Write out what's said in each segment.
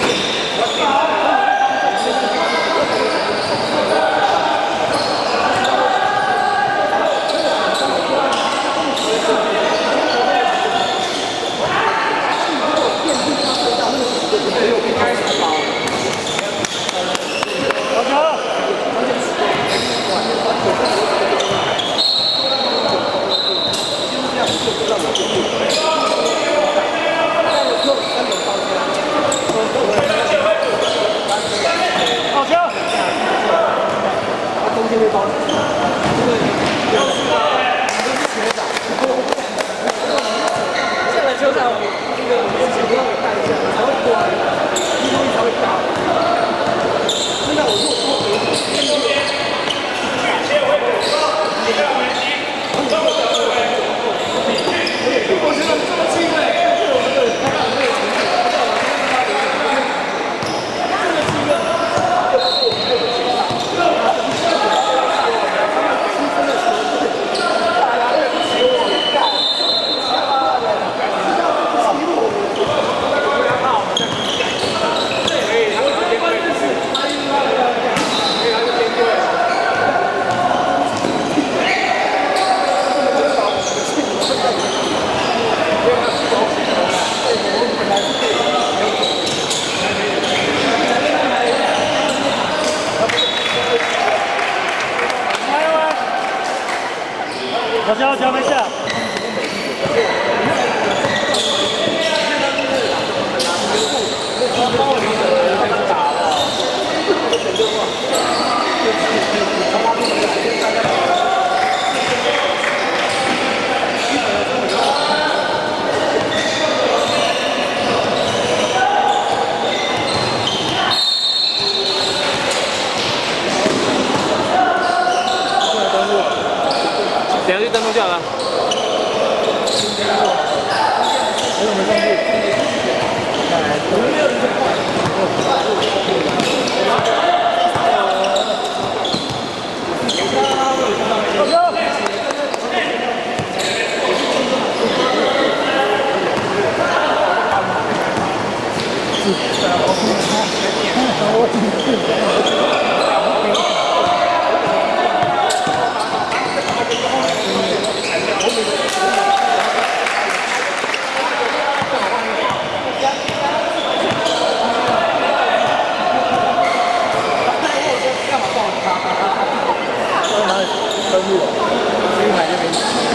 小点个绿灯，弄就好了。登陆金牌就给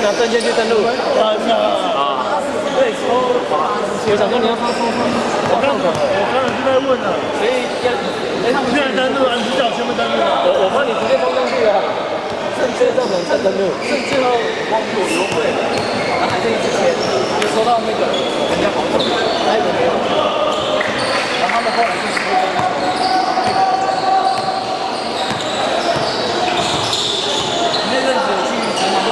拿证件去登录。啊，是啊。啊，对，我想说你要发送我刚我刚才就在问了，所以要，哎，他们现在登录啊，你是叫全部登录？我我帮你直接放上去了，证件照本再登录，甚至后光有优惠，然后还可以之前就收到那个人家保证，还有没有？然后他们后来就是。那阵子我去台南就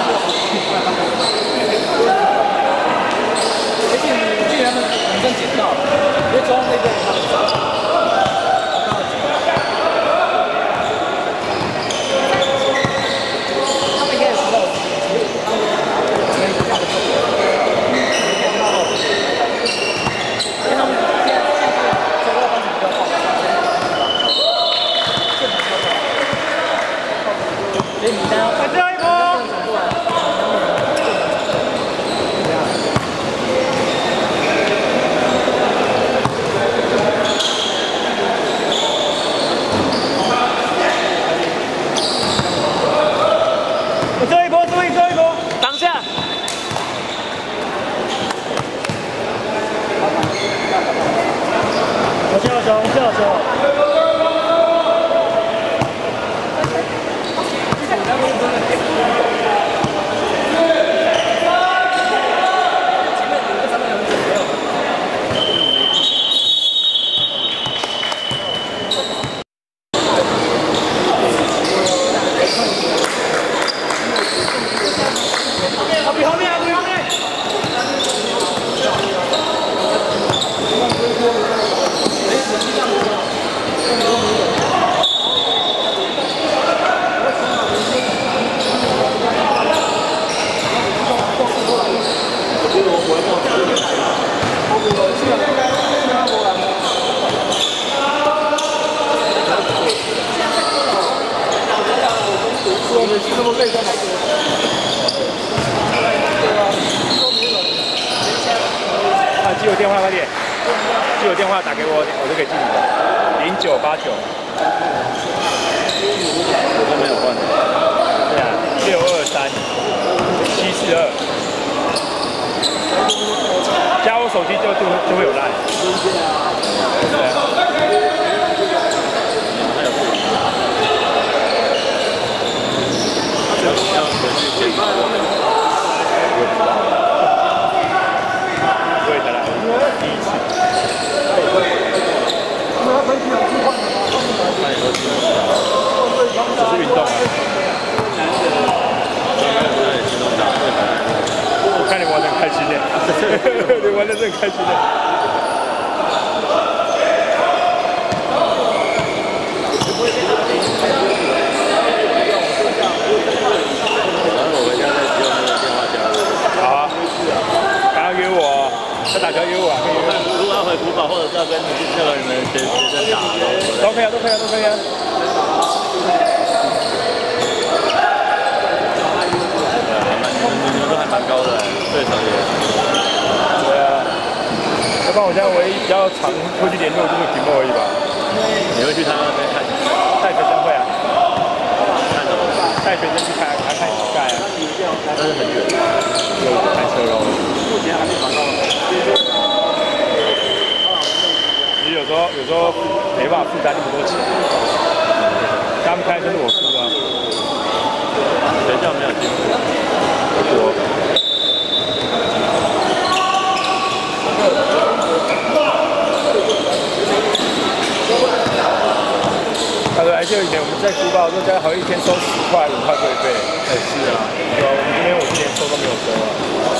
而且你既然他们女生捡到了，因为中央那边他们找。他们应该也知道。所以你现在要再加一波。我这一波，注意这一波。当下。我先要球，我先要球。阿比后面，阿比后面。啊，记我电话快点，记我电话打给我，我就可以进你的。零九八九。我都没有换。对啊，六二三七四二。加我手机就就就会有赖。对啊。我也才来第一次。只是运动啊。我看你玩的很开心呢，你玩的最开心的。好啊，赶快约我，要打球约我啊，可以约我。或者是要跟你那个你们学学生打，都可以啊，都可以啊，都可以啊。你们都还蛮高的，对手也。对啊，要不然我现在唯一比较常出去联络就是屏幕而已吧。你会去他那边看带学生会啊，看什么？带学生去看看看膝盖啊，但是很远，就开车喽。其实有时候有时候没办法负担那么多钱，他们开车是我付的啊，学校没有进步。我他说：“哎，就以前我们在古堡说，家好像一天收十块五块会费。哎，是啊，对啊，我们这边我今天收都没有收啊，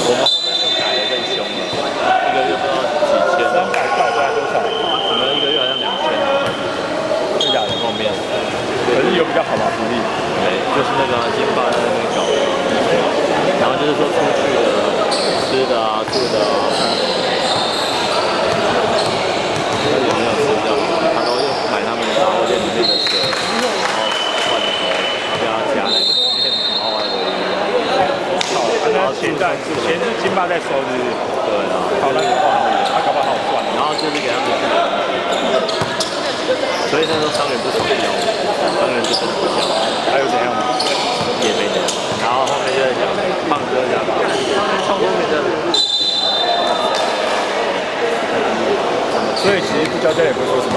我们后面又改的更凶了，一个月不知道几千，三百块大概多少？我们一个月好像两千多块真的假的？后面，可是有比较好吗？福利？对，就是那个金霸在那边搞的，然后就是说出去的吃的啊、住的啊，那有没有吃掉？他都用买他们的杂货店里面的水，然后罐头，不要加那个里面，然后还有好，那钱在钱是金爸在收，是不是？对啊，好，那就换他搞不好好赚。然后就是给他们去所以那时候商人不想要，商人就真的不讲。还有怎样吗？也没怎样。然后后面就在讲胖哥讲，唱歌没这。所以其实不交代也不说什么，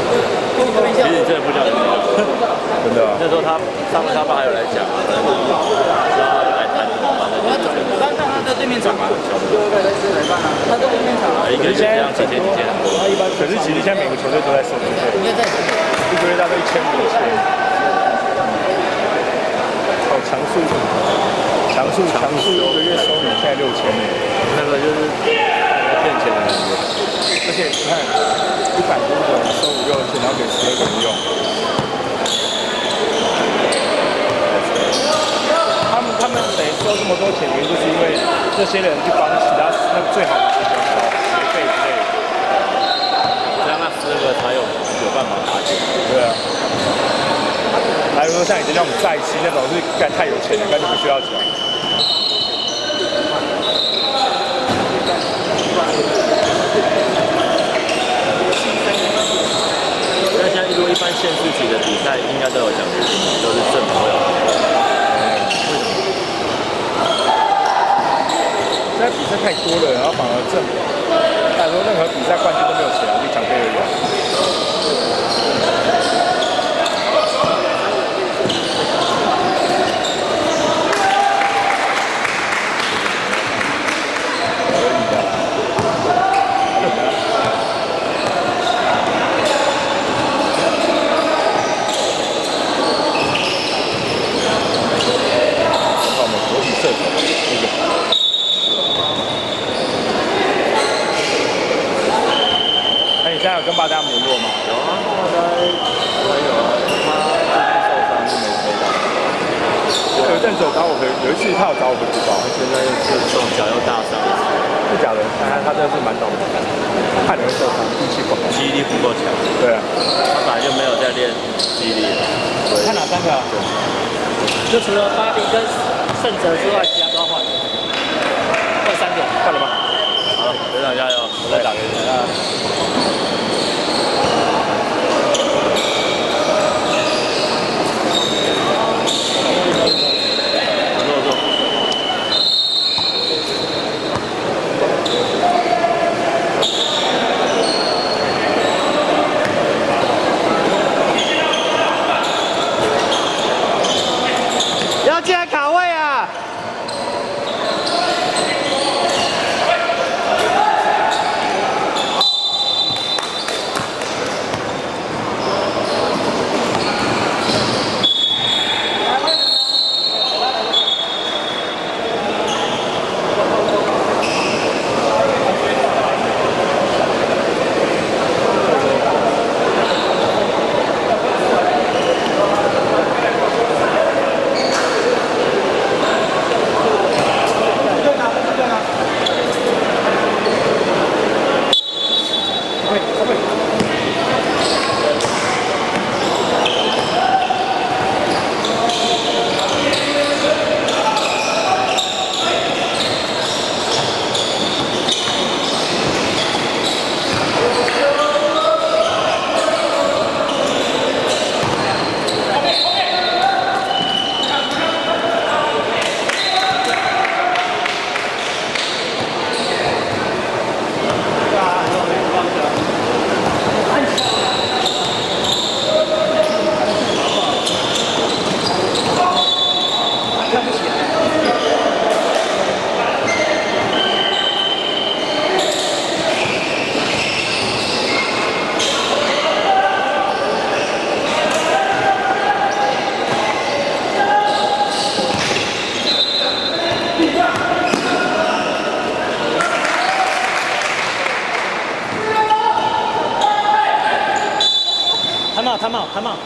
其实真的不交代，真的、啊。那时候他他们他爸还有来讲啊，然后来谈，然后。他在对面场嘛，对对对，来办啊，他在对面场啊。一个是这，可是其实现在每个球队都在收，对不？在。个月大概一千五千。哦，强速，强速，强速，一个月收你现在六千呢。那个就是骗钱的感觉。而且你看，一百多个人收五六千，然后给十二个人用。他们他们得收这么多钱，原因就是因为这些人去帮其他那个最好的学生交学费之类的。这样那十二个才有有办法打钱。对啊。还有说像以前那种赛期那种是干太有钱了，干就不需要缴。那现在如果一般县市级的比赛，应该都有奖学金，都是政府会有。现在比赛太多了，然后反而政府，他说任何比赛冠军都没有钱啊，就奖费而已啊。可以的。看我们国体射手那个。那你现在有跟巴达姆联络吗？有啊，后来还有啊，他最近受伤就没飞到。有一阵子有找我回，有一次他有找我回补报，现在又是动脚又大伤，是假的，他他真的是蛮倒霉的，看人会受伤，运气不好。记忆力不够强。对啊，他本来就没有在练记忆力。看哪三个啊？就除了巴黎跟胜哲之外，其他都要换。换三个，换了吧？好，学长加油，我再打给你。他冒，他冒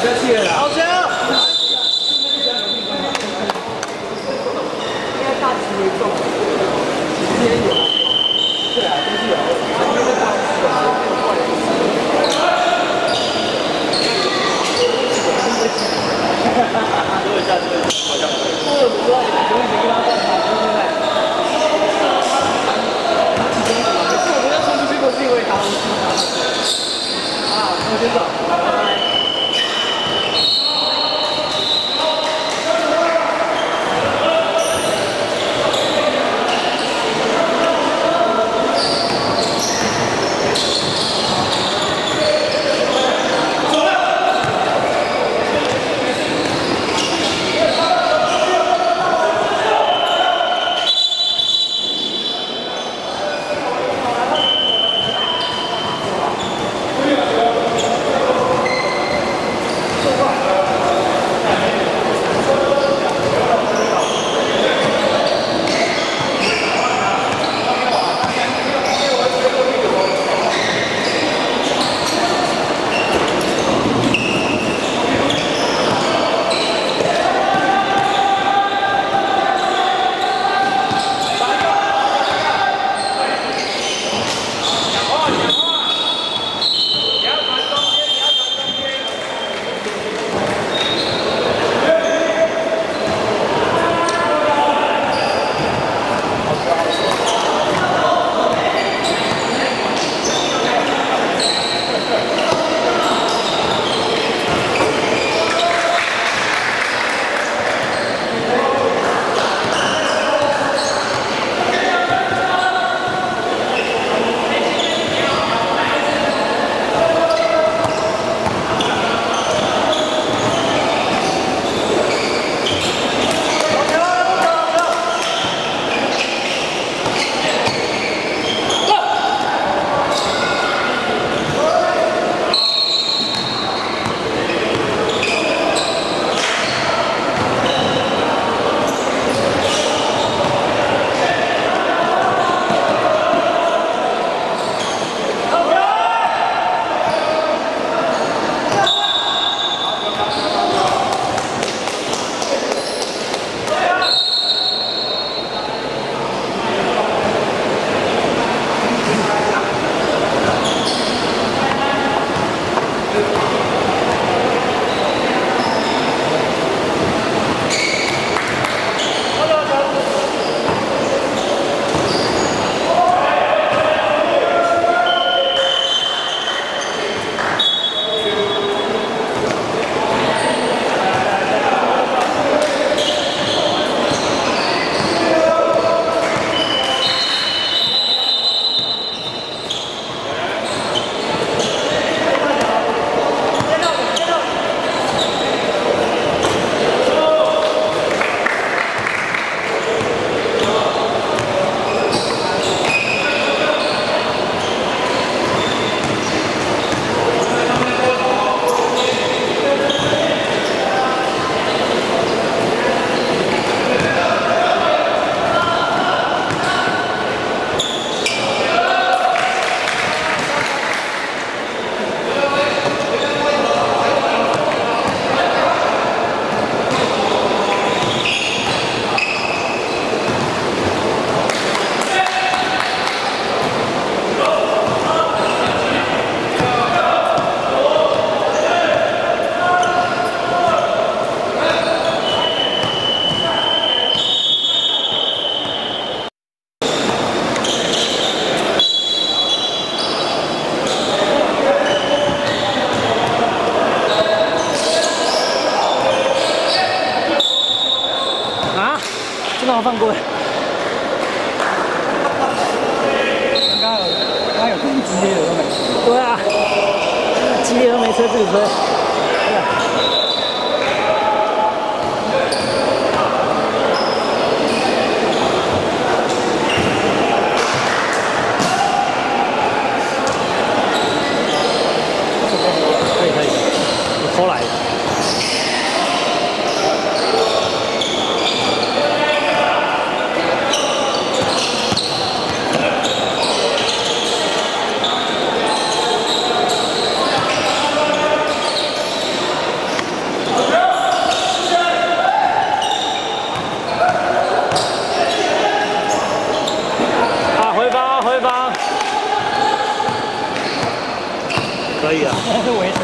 不要不要气了。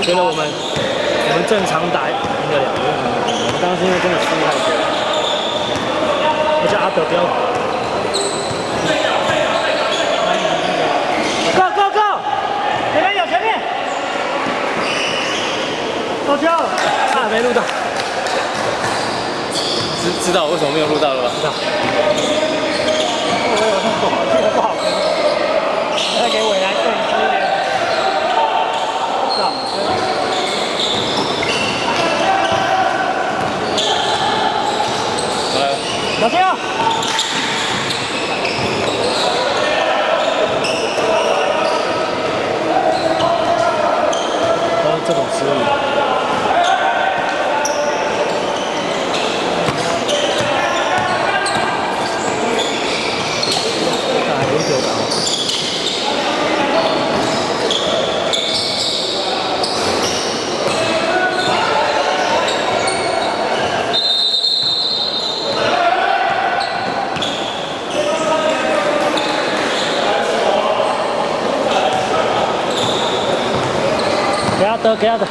觉得我们我们正常打赢得了，我们当时因为真的输太多，而且阿德不要。Go go go！前面有前面，手球，啊，没录到，知知道我为什么没有录到了吧？知道。我有弄不好，这个不好，再给伟来一点，小心啊！这种失误。那还有一球打。给他的，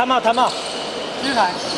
弹帽弹帽弹